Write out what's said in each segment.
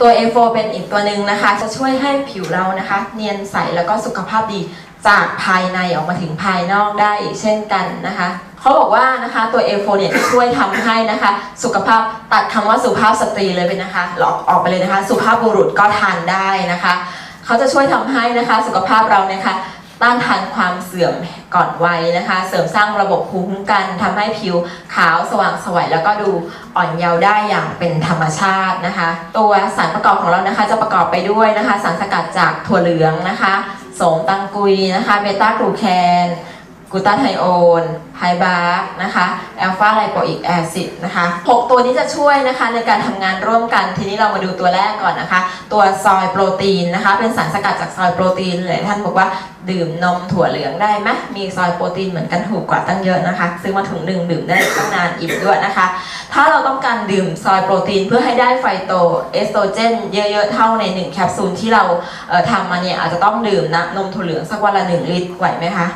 ตัว A4 เป็นอีกตัวหนึ่งนะคะ จะช่วยให้ผิวเรานะคะ เนียนใสแล้วก็สุขภาพดีจากภายในออกมาถึงภายนอกได้เช่นกันนะคะเขาบอกว่านะคะตัว A4 เนี่ยช่วยทำให้นะคะ สุขภาพตัดคำว่าสุภาพสตรีเลยไปนะคะหลอกออกไปเลยนะคะ สุภาพบุรุษก็ทานได้นะคะ เขาจะช่วยทำให้นะคะสุขภาพเรานะคะ ต้านทานความเสื่อมก่อนวัยนะคะ เสริมสร้างระบบภูมิคุ้มกันทำให้ผิวขาวสว่างสวยแล้วก็ดูอ่อนเยาว์ได้อย่างเป็นธรรมชาตินะคะ ตัวสารประกอบของเรานะคะจะประกอบไปด้วยนะคะ สารสกัดจากถั่วเหลืองนะคะโสมตังกุยนะคะ beta glucan glutathione pine bark นะคะ alpha lipoic acid นะคะหกตัวนี้จะช่วยนะคะในการทำงานร่วมกัน ทีนี้เรามาดูตัวแรกก่อนนะคะ ตัว soy protein นะคะ เป็นสารสกัดจาก soy protein หลายท่านบอกว่าดื่มนมถั่วเหลืองได้ไหมมี soy protein เหมือนกันถูกกว่าตั้งเยอะนะคะซื้อมาถุงหนึ่งดื่มได้ตั้งนานอิ่มด้วยนะคะ ถ้าเราต้องการดื่ม soy protein เพื่อให้ได้ไฟโตเอสโตรเจนเยอะๆเท่าใน 1 แคปซูลที่เราทำมาเนี่ยอาจจะต้องดื่มนะนมถั่วเหลืองสักวันละ 1 ลิตรไหวไหมคะ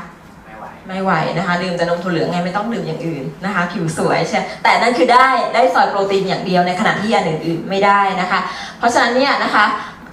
ไม่ไหวนะคะดื่มแต่นมถั่วเหลืองไงไม่ต้องดื่มอย่างอื่นนะคะผิวสวยใช่แต่นั่นคือได้ได้ soy protein อย่างเดียวในขณะที่อันอื่นๆไม่ได้นะคะ เพราะฉะนั้นเนี่ยนะคะ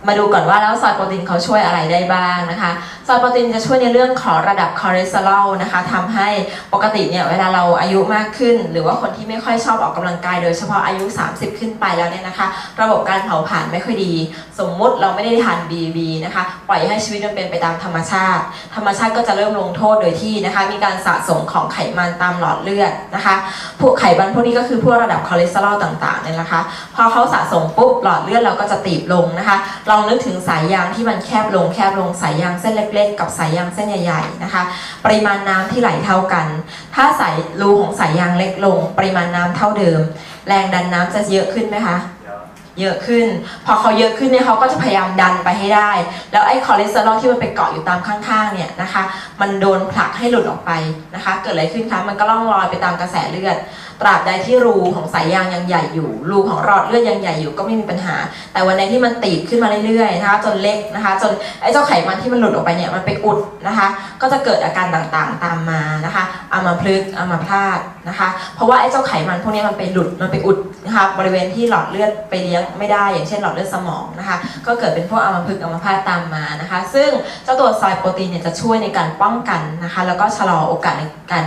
มาดูก่อนว่าแล้ว soy protein เขาช่วยอะไรได้บ้างนะคะ soy protein จะช่วยในเรื่องของระดับคอเลสเตอรอลนะคะทำให้ปกติเนี่ยเวลาเราอายุมากขึ้น หรือว่าคนที่ไม่ค่อยชอบออกกำลังกาย โดยเฉพาะอายุ 30 ขึ้นไปแล้วเนี่ยนะคะ ระบบการเผาผลาญไม่ค่อยดี สมมุติเราไม่ได้ทาน BB นะคะ ปล่อยให้ชีวิตมันเป็นไปตามธรรมชาติ ธรรมชาติก็จะเริ่มลงโทษโดยที่นะคะ มีการสะสมของไขมันตามหลอดเลือดนะคะพวกไขมันพวกนี้ก็คือพวกระดับคอเลสเตอรอลต่างๆเนี่ยนะคะพอเขาสะสมปุ๊บหลอดเลือดเราก็จะตีบลงนะคะลองนึกถึงสายยางที่มันแคบลงแคบลงสายยางเส้นเล็กๆ กับสายยางเส้นใหญ่ๆนะคะ ปริมาณน้ำที่ไหลเท่ากัน ถ้าสายรูของสายยางเล็กลง ปริมาณน้ำเท่าเดิม แรงดันน้ำจะเยอะขึ้นไหมคะเยวเยอะขึ้น พอเขาเยอะขึ้นเนี่ยเขาก็จะพยายามดันไปให้ได้ แล้วไอ้คอเลสเตอรอลที่มันไปเกาะอยู่ตามข้างๆเนี่ยนะคะ มันโดนผลักให้หลุดออกไปนะคะ เกิดอะไรขึ้นคะ มันก็ล่องลอยไปตามกระแสเลือด ตราบใดที่รูของสายยางยังใหญ่อยู่รูของหลอดเลือดยังใหญ่อยู่ก็ไม่มีปัญหา แต่วันใดที่มันตีบขึ้นมาเรื่อยๆนะคะจนเล็กนะคะ จนไอ้เจ้าไขมันที่มันหลุดออกไปเนี่ยมันไปอุดนะคะ ก็จะเกิดอาการต่างๆตามมานะคะอามาพลึกษ์อามาพลาตนะคะ เพราะว่าไอ้เจ้าไขมันพวกนี้มันไปหลุดมันไปอุดนะคะบริเวณที่หลอดเลือดไปเลี้ยงไม่ได้ อย่างเช่นหลอดเลือดสมองนะคะ ก็เกิดเป็นพวกอามาพลึกอามาพาตตามมานะคะ ซึ่งเจ้าตัวซอยโปรตีนเนี่ยจะช่วยในการป้องกันนะคะ แล้วก็ชะลอโอกาสในการ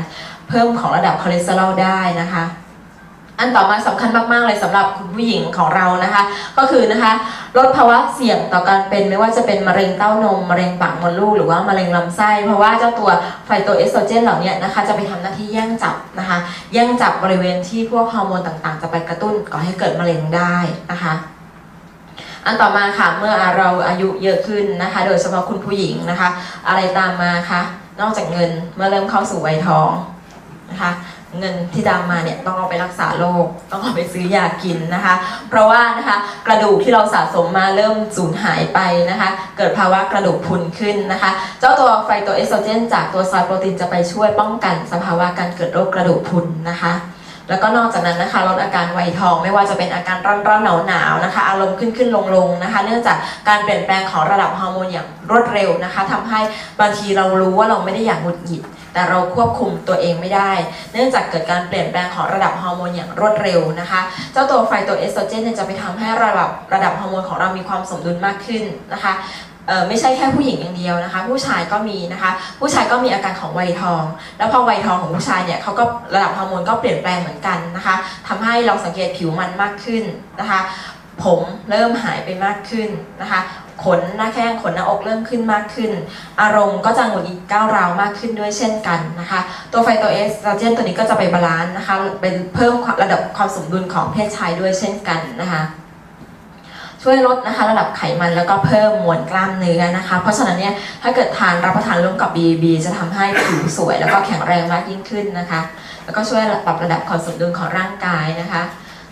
เพิ่มของระดับคอเลสเตอรอลได้นะคะอันต่อมาสำคัญมาก ๆ เลยสำหรับคุณผู้หญิงของเรานะคะ ก็คือนะคะลดภาวะเสี่ยงต่อการเป็นไม่ว่าจะเป็นมะเร็งเต้านมมะเร็งปากมดลูกหรือว่ามะเร็งลำไส้ เพราะว่าเจ้าตัวไฟโตเอสโตรเจนเหล่านี้นะคะจะไปทำหน้าที่แย่งจับนะคะ แย่งจับบริเวณที่พวกฮอร์โมนต่างๆ จะไปกระตุ้นก่อให้เกิดมะเร็งได้นะคะอันต่อมาค่ะเมื่อเราอายุเยอะขึ้นนะคะ โดยเฉพาะคุณผู้หญิงนะคะ อะไรตามมาคะนอกจากเงินเมื่อเริ่มเข้าสู่วัยทอง นะคะเงินที่ตามมาเนี่ยต้องเอาไปรักษาโรคต้องเอาไปซื้อยากินนะคะ เพราะว่านะคะกระดูกที่เราสะสมมาเริ่มสูญหายไปนะคะ เกิดภาวะกระดูกพรุนขึ้นนะคะ เจ้าตัวไฟโตเอสโตรเจน จากตัวซอยโปรตีนจะไปช่วยป้องกันสภาวะการเกิดโรคกระดูกพรุนนะคะแล้วก็นอกจากนั้นนะคะลดอาการไวยทองไม่ว่าจะเป็นอาการร้อนร้อนหนาวหนาวๆนะคะ อารมณ์ขึ้นขึ้นลงลงๆนะคะ เนื่องจากการเปลี่ยนแปลงของระดับฮอร์โมนอย่างรวดเร็วนะคะทำให้บางทีเรารู้ว่าเราไม่ได้อยากหงุดหงิด แต่เราควบคุมตัวเองไม่ได้ เนื่องจากเกิดการเปลี่ยนแปลงของระดับฮอร์โมนอย่างรวดเร็วนะคะ เจ้าตัวไฟโตเอสโตรเจนเนี่ยจะไปทำให้ระดับระดับฮอร์โมนของเรามีความสมดุลมากขึ้นนะคะเอ่อไม่ใช่แค่ผู้หญิงอย่างเดียวนะคะ ผู้ชายก็มีนะคะ ผู้ชายก็มีอาการของวัยทอง แล้วพอวัยทองของผู้ชายเนี่ยเขาก็ระดับฮอร์โมนก็เปลี่ยนแปลงเหมือนกันนะคะทำให้เราสังเกตผิวมันมากขึ้นนะคะ ผมเริ่มหายไปมากขึ้นนะคะ ขนหน้าแข้งขนหน้าอกเริ่มขึ้นมากขึ้น อารมณ์ก็จะหงุดหงิดก้าวร้าวมากขึ้นด้วยเช่นกันนะคะ ตัวไฟโตเอสโตรเจนตัวนี้ก็จะไป balance นะคะเป็นเพิ่มระดับความสมดุลของเพศชายด้วยเช่นกันนะคะช่วยลดนะคะระดับไขมันแล้วก็เพิ่มมวลกล้ามเนื้อนะคะ เพราะฉะนั้นเนี่ยถ้าเกิดทานรับประทานร่วมกับ BB จะทำให้ผิวสวยแล้วก็แข็งแรงมากยิ่งขึ้นนะคะ แล้วก็ช่วยปรับระดับความสมดุลของร่างกายนะคะ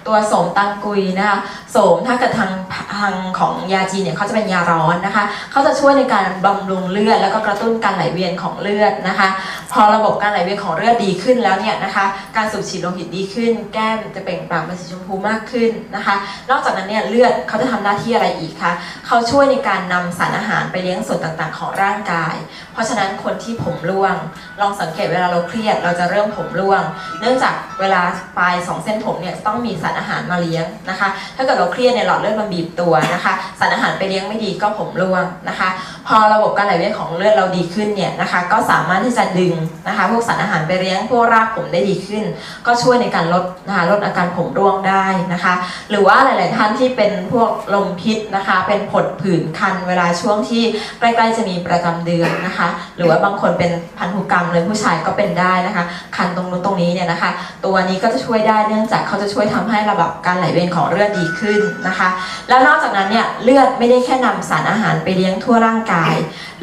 ตัวโสมตังกุยนะคะโสมถ้าเกิดทางทางของยาจีนเนี่ยเขาจะเป็นยาร้อนนะคะเขาจะช่วยในการบำรุงเลือดแล้วก็กระตุ้นการไหลเวียนของเลือดนะคะ พอระบบการไหลเวียนของเลือดดีขึ้นแล้วเนี่ยนะคะการสูบฉีดโลหิตดีขึ้น แก้มจะเปล่งปลั่งเป็นสีชมพูมากขึ้นนะคะ นอกจากนั้นเนี่ยเลือดเขาจะทำหน้าที่อะไรอีกคะเขาช่วยในการนำสารอาหารไปเลี้ยงส่วนต่างๆ ของร่างกาย เพราะฉะนั้นคนที่ผมร่วง ลองสังเกตเวลาเราเครียด เราจะเริ่มผมร่วง เนื่องจากเวลาปลายสองเส้นผมเนี่ยต้องมีสารอาหารมาเลี้ยงนะคะ ถ้าเกิดเราเครียดเนี่ยหลอดเลือดมันบีบตัวนะคะ สารอาหารไปเลี้ยงไม่ดีก็ผมร่วงนะคะ พอระบบการไหลเวียนของเลือดเราดีขึ้นเนี่ยนะคะ ก็สามารถที่จะดึงนะคะพวกสารอาหารไปเลี้ยงพวกรากผมได้ดีขึ้น ก็ช่วยในการลดนะคะลดอาการผมร่วงได้นะคะ หรือว่าหลาย ๆ ท่านที่เป็นพวกลมพิษนะคะ เป็นผดผื่นคันเวลาช่วงที่ใกล้ ๆ จะมีประจำเดือนนะคะ หรือว่าบางคนเป็นพันธุกรรมเลยผู้ชายก็เป็นได้นะคะ คันตรงนู้นตรงนี้เนี่ยนะคะ ตัวนี้ก็จะช่วยได้เนื่องจากเขาจะช่วยทำให้ระบบการไหลเวียนของเลือดดีขึ้นนะคะ แล้วนอกจากนั้นเนี่ยเลือดไม่ได้แค่นำสารอาหารไปเลี้ยงทั่วร่างกาย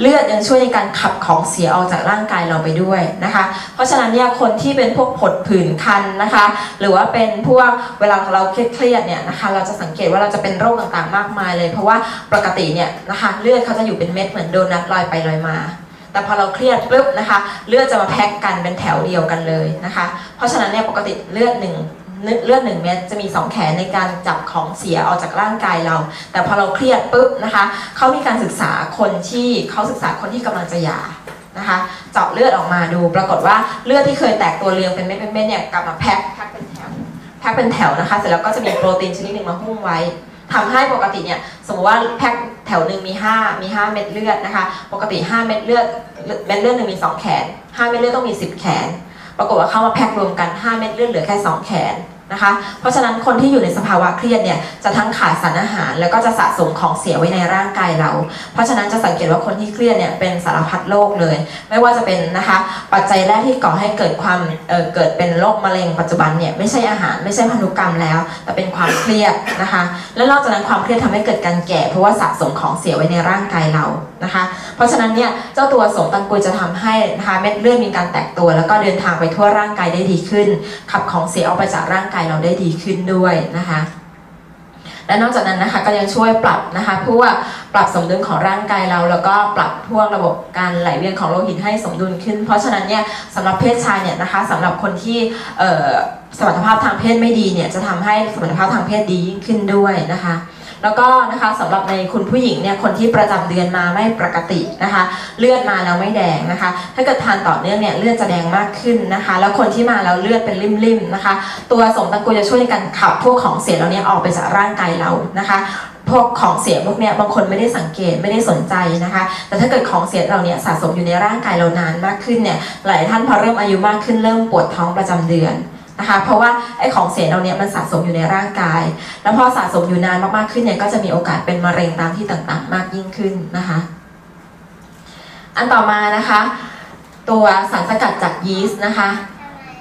เลือดยังช่วยในการขับของเสียออกจากร่างกายเราไปด้วยนะคะ เพราะฉะนั้นเนี่ยคนที่เป็นพวกผดผื่นคันนะคะ หรือว่าเป็นพวกเวลาเราเครียดเนี่ยนะคะเราจะสังเกตว่าเราจะเป็นโรคต่างๆมากมายเลย เพราะว่าปกติเนี่ยนะคะเลือดเขาจะอยู่เป็นเม็ดเหมือนโดนัทลอยไปลอยมาแต่พอเราเครียดปุ๊บนะคะ เลือดจะมาแพ็กกันเป็นแถวเดียวกันเลยนะคะ เพราะฉะนั้นเนี่ยปกติเลือดหนึ่ง เลือดหนึ่งเม็ดจะมีสองแขนในการจับของเสียออกจากร่างกายเรา แต่พอเราเครียดปุ๊บนะคะเขามีการศึกษาคนที่เขาศึกษาคนที่กำลังจะหย่านะคะเจาะเลือดออกมาดู ปรากฏว่าเลือดที่เคยแตกตัวเรียงเป็นเม็ดๆเนี่ยกลับมาแพ็คแพ็คเป็นแถวแพ็คเป็นแถวนะคะ เสร็จแล้วก็จะมีโปรตีนชนิดหนึ่งมาหุ้มไว้ทำให้ปกติเนี่ยสมมติว่าแพ็คแถวหนึ่งมี 5 มี 5 เม็ดเลือดนะคะ ปกติ 5 เม็ดเลือดเม็ดเลือดหนึ่งมี 2 แขน 5 เม็ดเลือดต้องมี 10 แขน ปรากฏว่าเข้ามาแพ็ครวมกัน 5 เม็ดเลือดเหลือแค่ 2 แขนนะคะ เพราะฉะนั้นคนที่อยู่ในสภาวะเครียดเนี่ยจะทั้งขาดสารอาหาร แล้วก็จะสะสมของเสียไว้ในร่างกายเรา เพราะฉะนั้นจะสังเกตว่าคนที่เครียดเนี่ยเป็นสารพัดโรคเลย ไม่ว่าจะเป็นนะคะปัจจัยแรกที่ก่อให้เกิดความเเกิดเป็นโรคมะเร็งปัจจุบันเนี่ยไม่ใช่อาหารไม่ใช่พันธุกรรมแล้ว แต่เป็นความเครียดนะคะ และนอกจากนั้นความเครียดทำให้เกิดการแก่ เพราะว่าสะสมของเสียไว้ในร่างกายเรานะคะ เพราะฉะนั้นเนี่ยเจ้าตัวสมตังกุยจะทำให้นะคะเม็ดเลือดมีการแตกตัว แล้วก็เดินทางไปทั่วร่างกายได้ดีขึ้น ขับของเสียออกไปจากร่างกายเราได้ดีขึ้นด้วยนะคะและนอกจากนั้นนะคะก็ยังช่วยปรับนะคะเพื่อปรับสมดุลของร่างกายเรา แล้วก็ปรับพวกระบบการไหลเวียนของโลหิตให้สมดุลขึ้น เพราะฉะนั้นเนี่ยสำหรับเพศชายเนี่ยนะคะสำหรับคนที่สมรรถภาพทางเพศไม่ดีเนี่ยจะทำให้สมรรถภาพทางเพศดียิ่งขึ้นด้วยนะคะ แล้วก็นะคะสำหรับในคุณผู้หญิงเนี่ยคนที่ประจำเดือนมาไม่ปกตินะคะ เลือดมาแล้วไม่แดงนะคะ ถ้าเกิดทานต่อเนื่องเนี่ยเลือดจะแดงมากขึ้นนะคะ แล้วคนที่มาแล้วเลือดเป็นริ่มๆนะคะ ตัวสมตะกูจะช่วยในการขับพวกของเสียเหล่านี้ออกไปจากร่างกายเรานะคะพวกของเสียพวกเนี้ยบางคนไม่ได้สังเกตไม่ได้สนใจนะคะ แต่ถ้าเกิดของเสียเราเนี่ยสะสมอยู่ในร่างกายเรานานมากขึ้นเนี่ยหลายท่านพอเริ่มอายุมากขึ้นเริ่มปวดท้องประจำเดือน นะคะเพราะว่าไอ้ของเสียเราเนี่ยมันสะสมอยู่ในร่างกาย แล้วพอสะสมอยู่นานมากๆขึ้นเนี่ยก็จะมีโอกาสเป็นมะเร็งตามที่ต่างๆ มากยิ่งขึ้นนะคะ อันต่อมานะคะ ตัวสารสกัดจากยีสต์นะคะ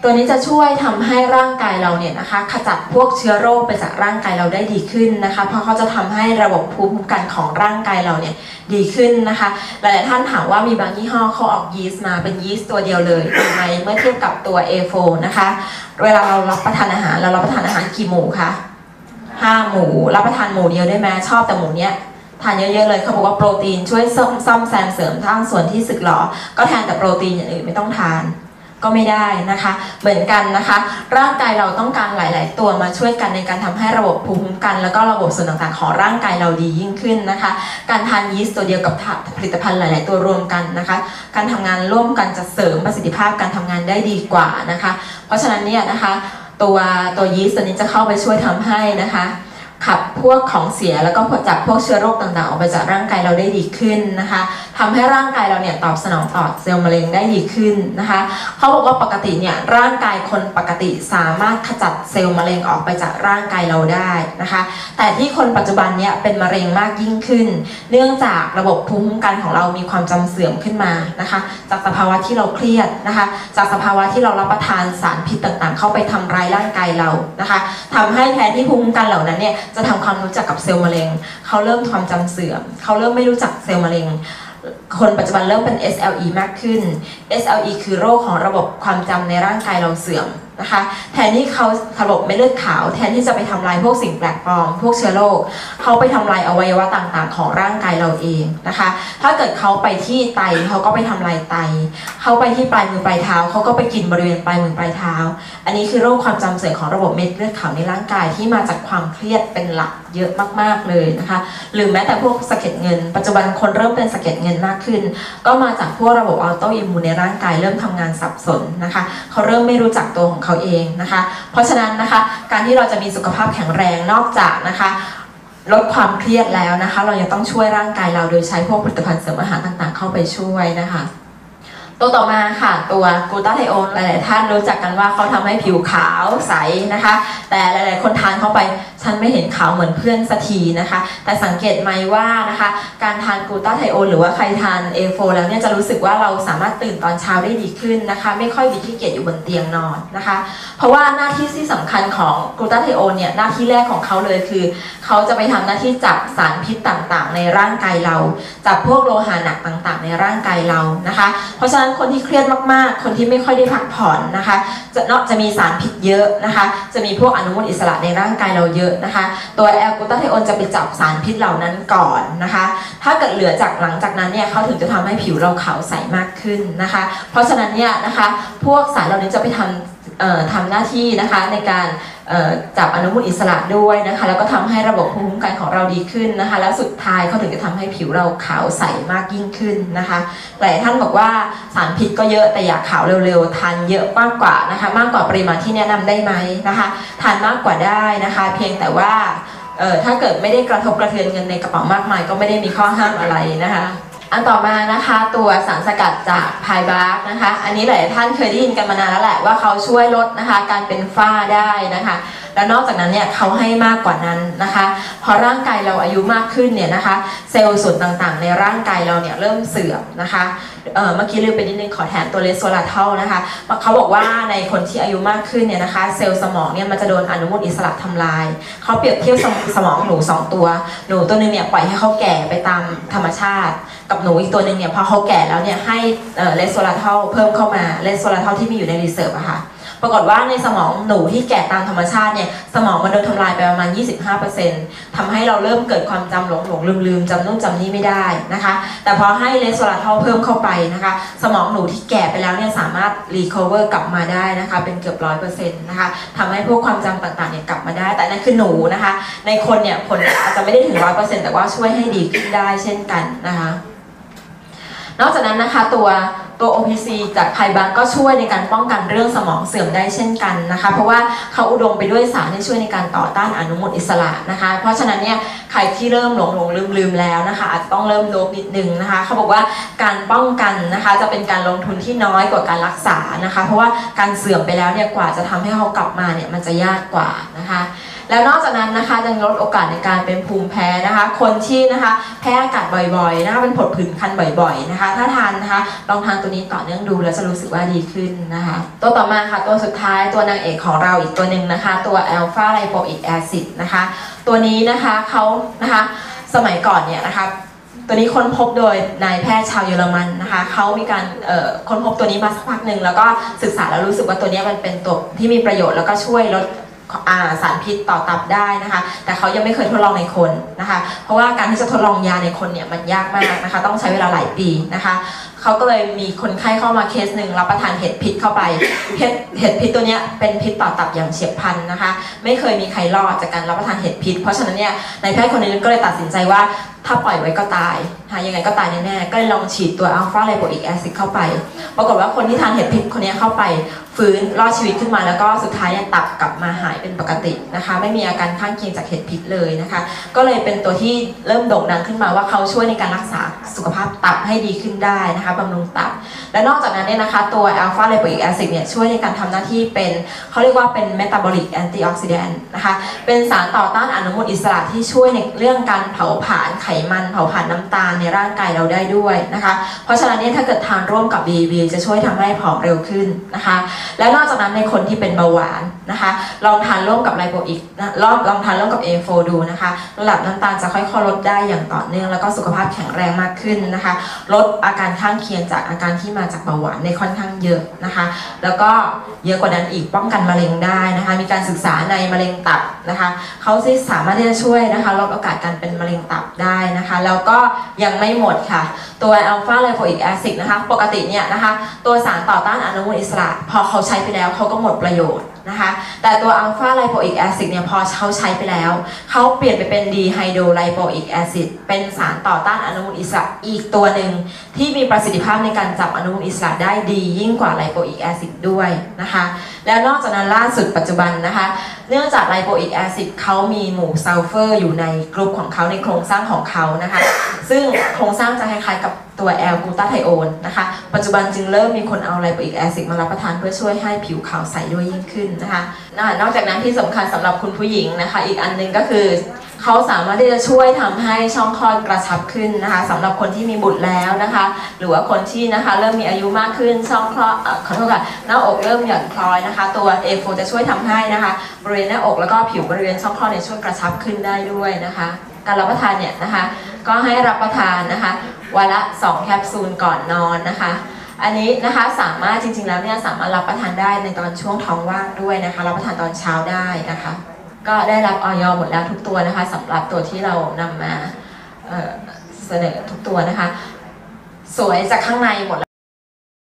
ตัวนี้จะช่วยทำให้ร่างกายเราเนี่ยนะคะ ขจัดพวกเชื้อโรคไปจากร่างกายเราได้ดีขึ้นนะคะ เพราะเขาจะทำให้ระบบภูมิคุ้มกันของร่างกายเราเนี่ยดีขึ้นนะคะหลายท่านถามว่ามีบางยี่ห้อเขาออกยีสต์มาเป็นยีสต์ตัวเดียวเลยทำไมเมื่อเทียบกับตัว A4 นะคะ เวลาเรารับประทานอาหารเรารับประทานอาหารกี่หมูคะห้าหมูรับประทานหมูเดียวได้ไหมชอบแต่หมูเนี้ยทานเยอะๆเลยเขาบอกว่าโปรตีนช่วยซ่อมซ่อมแซมเสริมทั้งส่วนที่สึกหรอ ก็แทนแต่โปรตีนอย่างอื่นไม่ต้องทาน ก็ไม่ได้นะคะ เหมือนกันนะคะ ร่างกายเราต้องการหลาย ๆ ตัวมาช่วยกันในการทำให้ระบบภูมิคุ้มกัน แล้วก็ระบบส่วนต่างๆ ของร่างกายเราดียิ่งขึ้นนะคะ การทานยีสต์ตัวเดียวกับผลิตภัณฑ์หลาย ๆ ตัวรวมกันนะคะ การทำงานร่วมกันจะเสริมประสิทธิภาพการทำงานได้ดีกว่านะคะ เพราะฉะนั้นเนี่ยนะคะ ตัวตัวยีสต์ตัวนี้จะเข้าไปช่วยทำให้นะคะ ขับพวกของเสียแล้วก็จับพวกเชื้อโรคต่างๆ ออกไปจากร่างกายเราได้ดีขึ้นนะคะทำให้ร่างกายเราเนี่ยตอบสนองต่อเซลล์มะเร็งได้ดีขึ้นนะคะเขาบอกว่าปกติเนี่ยร่างกายคนปกติสามารถขจัดเซลล์มะเร็งออกไปจากร่างกายเราได้นะคะ แต่ที่คนปัจจุบันเนี่ยเป็นมะเร็งมากยิ่งขึ้น เนื่องจากระบบภูมิคุ้มกันของเรามีความจำเสื่อมขึ้นมานะคะ จากสภาวะที่เราเครียดนะคะ จากสภาวะที่เรารับประทานสารพิษต่างๆ เข้าไปทำร้ายร่างกายเรานะคะทำให้แทนที่ภูมิคุ้มกันเหล่านั้นเนี่ยจะทำความรู้จักกับเซลล์มะเร็ง เขาเริ่มความจำเสื่อม เขาเริ่มไม่รู้จักเซลล์มะเร็ง คนปัจจุบันเริ่มเป็น SLE มากขึ้น SLE คือโรคของระบบความจำในร่างกายเราเสื่อม นะคะแทนที่เขาระบบเม็ดเลือดขาว แทนที่จะไปทำลายพวกสิ่งแปลกปลอม พวกเชื้อโรคเขาไปทำลายอวัยวะต่างๆ ของร่างกายเราเองนะคะ ถ้าเกิดเขาไปที่ไตเขาก็ไปทำลายไตเขาไปที่ปลายมือปลายเท้าเขาก็ไปกินบริเวณปลายมือปลายเท้า อันนี้คือโรคความจำเสื่อมของระบบเม็ดเลือดขาวในร่างกายที่มาจากความเครียดเป็นหลักเยอะมากๆเลยนะคะ หรือแม้แต่พวกสะเก็ดเงิน ปัจจุบันคนเริ่มเป็นสะเก็ดเงินมากขึ้น ก็มาจากพวกระบบออโตอิมมูนในร่างกายเริ่มทำงานสับสนนะคะเขาเริ่มไม่รู้จักตัวของเขาเองนะคะ เพราะฉะนั้นนะคะ การที่เราจะมีสุขภาพแข็งแรงนอกจากนะคะลดความเครียดแล้วนะคะ เรายังต้องช่วยร่างกายเราโดยใช้พวกผลิตภัณฑ์เสริมอาหารต่างๆ เข้าไปช่วยนะคะ ตัวต่อมาค่ะตัวกูตาไทโอนหลายๆท่านรู้จักกันว่าเขาทำให้ผิวขาวใสนะคะ แต่หลาย ๆ คนทานเข้าไปฉันไม่เห็นขาวเหมือนเพื่อนสักทีนะคะ แต่สังเกตไหมว่านะคะ การทานกูตาไทโอนหรือว่าใครทาน A4 แล้วเนี่ยจะรู้สึกว่าเราสามารถตื่นตอนเช้าได้ดีขึ้นนะคะ ไม่ค่อยมีขี้เกียจอยู่บนเตียงนอนนะคะ เพราะว่าหน้าที่ที่สำคัญของกูตาไทโอนเนี่ยหน้าที่แรกของเขาเลยคือ เขาจะไปทำหน้าที่จับสารพิษต่าง ๆ ในร่างกายเรา จับพวกโลหะหนักต่าง ๆ ในร่างกายเรานะคะ เพราะฉะนั้นคนที่เครียดมากๆ คนที่ไม่ค่อยได้พักผ่อนนะคะ จะเนาะจะมีสารพิษเยอะนะคะ จะมีพวกอนุมูลอิสระในร่างกายเราเยอะนะคะ ตัวแอลกูตาไทออนจะไปจับสารพิษเหล่านั้นก่อนนะคะ ถ้าเกิดเหลือจากหลังจากนั้นเนี่ยเขาถึงจะทำให้ผิวเราขาวใสมากขึ้นนะคะ เพราะฉะนั้นเนี่ยนะคะ พวกสารเหล่านี้จะไปทำเอ่อ ทำหน้าที่นะคะในการจับอนุมูลอิสระด้วยนะคะแล้วก็ทำให้ระบบภูมิคุ้มกันของเราดีขึ้นนะคะแล้วสุดท้ายเขาถึงจะทำให้ผิวเราขาวใสมากยิ่งขึ้นนะคะหลายท่านบอกว่าสารพิษก็เยอะแต่อยากขาวเร็วๆทานเยอะมากกว่านะคะมากกว่าปริมาณที่แนะนำได้ไหมนะคะทานมากกว่าได้นะคะ เพียงแต่ว่าถ้าเกิดไม่ได้กระทบกระเทือนเงินในกระเป๋ามากมาย ก็ไม่ได้มีข้อห้ามอะไรนะคะ อันต่อมานะคะตัวสารสกัดจาก pine bark นะคะ อันนี้หลายท่านเคยได้ยินกันมานานแล้วแหละว่าเขาช่วยลดนะคะ การเป็นฝ้าได้นะคะ แล้วนอกจากนั้นเนี่ยเขาให้มากกว่านั้นนะคะพอร่างกายเราอายุมากขึ้นเนี่ยนะคะเซลล์ส่วนต่างๆ ในร่างกายเราเนี่ยเริ่มเสื่อมนะคะเมื่อกี้ลืมไปนิดนึงขอแถมตัว resveratrol นะคะเขาบอกว่าในคนที่อายุมากขึ้นเนี่ยนะคะเซลล์สมองเนี่ยมันจะโดนอนุมูลอิสระทำลายเขาเปรียบเทียบสมองหนูสองตัว หนูตัวหนึงเนี่ยปล่อยให้เขาแก่ไปตามธรรมชาติ กับหนูอีกตัวหนึ่งเนี่ยพอเขาแก่แล้วเนี่ยให้ resveratrol เพิ่มเข้ามา resveratrol ที่มีอยู่ใน Reserve อะค่ะ ปรากฏว่าในสมองหนูที่แก่ตามธรรมชาติเนี่ยสมองมันโดนทำลายไปประมาณ 25%ทำให้เราเริ่มเกิดความจำหลงหลงลืมลืมจำนู่นจำนี่ไม่ได้นะคะ แต่พอให้ resveratrol เพิ่มเข้าไปนะคะ สมองหนูที่แก่ไปแล้วเนี่ยสามารถ recover กลับมาได้นะคะเป็นเกือบร้อยเปอร์เซ็นต์นะคะทำให้พวกความจำต่างๆเนี่ยกลับมาได้ แต่นั่นคือหนูนะคะ ในคนเนี่ยผลอาจจะไม่ได้ถึงร้อยเปอร์เซ็นต์แต่ว่าช่วยให้ดีขึ้นได้เช่นกันนะคะนอกจากนั้นนะคะตัว ตัว OPC จากไพบังก็ช่วยในการป้องกันเรื่องสมองเสื่อมได้เช่นกันนะคะ เพราะว่าเขาอุดมไปด้วยสารที่ช่วยในการต่อต้านอนุมูลอิสระนะคะ เพราะฉะนั้นเนี่ยใครที่เริ่มหลงหลงลืมลืมแล้วนะคะอาจจะต้องเริ่มโดบนิดนึงนะคะเขาบอกว่าการป้องกันนะคะจะเป็นการลงทุนที่น้อยกว่าการรักษานะคะ เพราะว่าการเสื่อมไปแล้วเนี่ยกว่าจะทำให้เขากลับมาเนี่ยมันจะยากกว่านะคะ แล้วนอกจากนั้นนะคะยังลดโอกาสในการเป็นภูมิแพ้นะคะ คนที่นะคะแพ้อากาศบ่อยๆนะคะเป็นผดผื่นคันบ่อยๆนะคะ ถ้าทานนะคะลองทานตัวนี้ต่อเนื่องดูแล้วจะรู้สึกว่าดีขึ้นนะคะ ตัวต่อมาค่ะตัวสุดท้ายตัวนางเอกของเราอีกตัวหนึ่งนะคะ ตัวอัลฟาไลโปอิกแอซิดนะคะ ตัวนี้นะคะเขานะคะสมัยก่อนเนี่ยนะคะตัวนี้ค้นพบโดยนายแพทย์ชาวเยอรมันนะคะเขามีการค้นพบตัวนี้มาสักพักหนึ่งแล้วก็ศึกษาแล้วรู้สึกว่าตัวนี้มันเป็นตัวที่มีประโยชน์แล้วก็ช่วยลด สารพิษต่อตับได้นะคะ แต่เขายังไม่เคยทดลองในคนนะคะ เพราะว่าการที่จะทดลองยาในคนเนี่ยมันยากมากนะคะ ต้องใช้เวลาหลายปีนะคะเขาก็เลยมีคนไข้เข้ามาเคสหนึ่งรับประทานเห็ดพิษเข้าไปเห็ดเห็ดพิษตัวเนี้ยเป็นพิษต่อตับอย่างเฉียบพลันนะคะ ไม่เคยมีใครรอดจากการรับประทานเห็ดพิษ เพราะฉะนั้นเนี่ยนายแพทย์คนนี้ก็เลยตัดสินใจว่าถ้าปล่อยไว้ก็ตายค่ะยังไงก็ตายแน่ๆ ก็เลยลองฉีดตัว alpha lipoic acid เข้าไป ปรากฏว่าคนที่ทานเห็ดพิษคนนี้เข้าไป ฟื้นรอดชีวิตขึ้นมาแล้วก็สุดท้ายเนี่ยตับกลับมาหายเป็นปกตินะคะ ไม่มีอาการข้างเคียงจากเห็ดพิษเลยนะคะ ก็เลยเป็นตัวที่เริ่มโด่งดังขึ้นมาว่าเขาช่วยในการรักษาสุขภาพตับให้ดีขึ้นได้นะคะบำรุงตับ และนอกจากนั้นเนี่ยนะคะ ตัว alpha lipoic acid เนี่ยช่วยในการทำหน้าที่เป็นเขาเรียกว่าเป็นเมตาบอลิกแอนตี้ออกซิแดนต์นะคะ เป็นสารต่อต้านอนุมูลอิสระที่ช่วยในเรื่องการเผาผลาญไขมันเผาผลาญน้ำตาลในร่างกายเราได้ด้วยนะคะ เพราะฉะนั้นเนี่ยถ้าเกิดทานร่วมกับ BB จะช่วยทำให้ผอมเร็วขึ้นนะคะและนอกจากนั้นในคนที่เป็นเบาหวานนะคะ ลองทานร่วมกับไลโปอิกนะลองลองทานร่วมกับ A4 ดูนะคะระดับน้ำตาลจะค่อยๆลดได้อย่างต่อเนื่อง แล้วก็สุขภาพแข็งแรงมากขึ้นนะคะ ลดอาการข้างเคียงจากอาการที่มาจากเบาหวานในค่อนข้างเยอะนะคะ แล้วก็เยอะกว่านั้นอีกป้องกันมะเร็งได้นะคะ มีการศึกษาในมะเร็งตับนะคะเขาที่สามารถที่จะช่วยนะคะลดโอกาสการเป็นมะเร็งตับได้นะคะ แล้วก็ยังไม่หมดค่ะ ตัว alpha lipoic acid นะคะ ปกติเนี่ยนะคะ ตัวสารต่อต้านอนุมูลอิสระพอเขาใช้ไปแล้วเขาก็หมดประโยชน์ นะคะแต่ตัวอัลฟาไลโ o อิกแอซิดเนี่ยพอเขาใช้ไปแล้ว เขาเปลี่ยนไปเป็นดีไฮโดรไลโ o อิกแอซิดเป็นสารต่อต้านอนุมูลอิสระอีกตัวหนึ่ง ที่มีประสิทธิภาพในการจับอนุมูลอิสระได้ดียิ่งกว่าไลโ o อิกแอซิดด้วยนะคะแล้วนอกจากนั้นล่าสุดปัจจุบันนะคะเนื่องจากไลโ o อิกแอซิดเขามีหมู่ซัลเฟอร์อยู่ในกลุ่มของเขาในโครงสร้างของเขานะคะซึ่งโครงสร้างจะคล้ายๆกับตัว L-glutathione นะคะปัจจุบันจึงเริ่มมีคนเอาไลโ o อิกแอซิดมารับประทานเพื่อช่วยให้ผิวขาวใสด้วยยิ่งขึ้นนะคะอ่านอกจากนั้นที่สำคัญสำหรับคุณผู้หญิงนะคะ อีกอันหนึ่งก็คือเขาสามารถที่จะช่วยทำให้ช่องคลอดกระชับขึ้นนะคะสำหรับคนที่มีบุตรแล้วนะคะ หรือว่าคนที่นะคะเริ่มมีอายุมากขึ้นช่องคลอดเอ่อขอโทษค่ะหน้าอกเริ่มหย่อนคล้อยนะคะ ตัว A4 จะช่วยทำให้นะคะบริเวณหน้าอกแล้วก็ผิวบริเวณช่องคลอดเนี่ยช่วยกระชับขึ้นได้ด้วยนะคะ การรับประทานเนี่ยนะคะ ก็ให้รับประทานนะคะวันละ 2 แคปซูลก่อนนอนนะคะ อันนี้นะคะสามารถจริงๆแล้วเนี่ยสามารถรับประทานได้ในตอนช่วงท้องว่างด้วยนะคะรับประทานตอนเช้าได้นะคะ ก็ได้รับออยหมดแล้วทุกตัวนะคะสำหรับตัวที่เรานำมาเเสนอทุกตัวนะคะ สวยจากข้างในหมดแล้ว